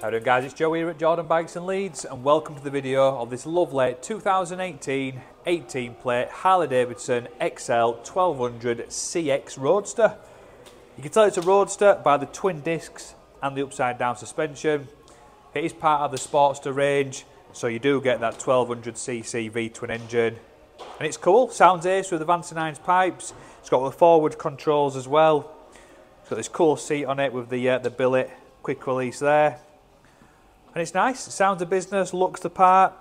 How doing guys, it's Joe here at Jordan Bikes and Leeds and welcome to the video of this lovely 2018 18 plate Harley Davidson XL 1200 CX Roadster. You can tell it's a Roadster by the twin discs and the upside down suspension. It is part of the Sportster range so you do get that 1200cc V-twin engine and it's cool, sounds ace with the Vance and Hines pipes. It's got the forward controls as well. It's got this cool seat on it with the, uh, the billet quick release there and it's nice, it sounds of business, looks the part.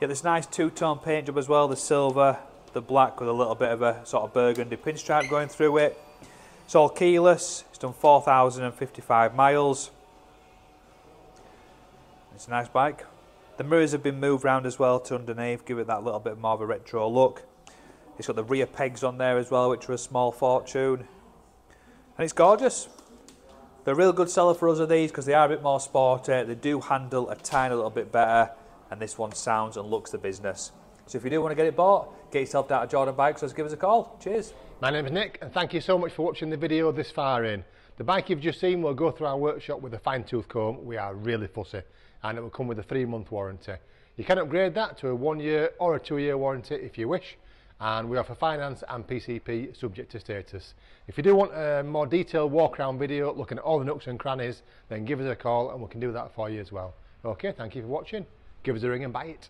Get this nice two-tone paint job as well, the silver, the black with a little bit of a sort of burgundy pinstripe going through it. It's all keyless, it's done 4,055 miles. It's a nice bike. The mirrors have been moved around as well to underneath, give it that little bit more of a retro look. It's got the rear pegs on there as well, which are a small fortune. And it's gorgeous. A real good seller for us of these because they are a bit more sporty. They do handle a tiny little bit better and this one sounds and looks the business. So if you do want to get it bought, get yourself down to Jordan Bikes, let's give us a call. Cheers. My name is Nick and thank you so much for watching the video this far in. The bike you've just seen will go through our workshop with a fine tooth comb. We are really fussy and it will come with a three month warranty. You can upgrade that to a one year or a two year warranty if you wish and we offer finance and PCP subject to status. If you do want a more detailed walk around video looking at all the nooks and crannies then give us a call and we can do that for you as well. Okay, thank you for watching. Give us a ring and buy it.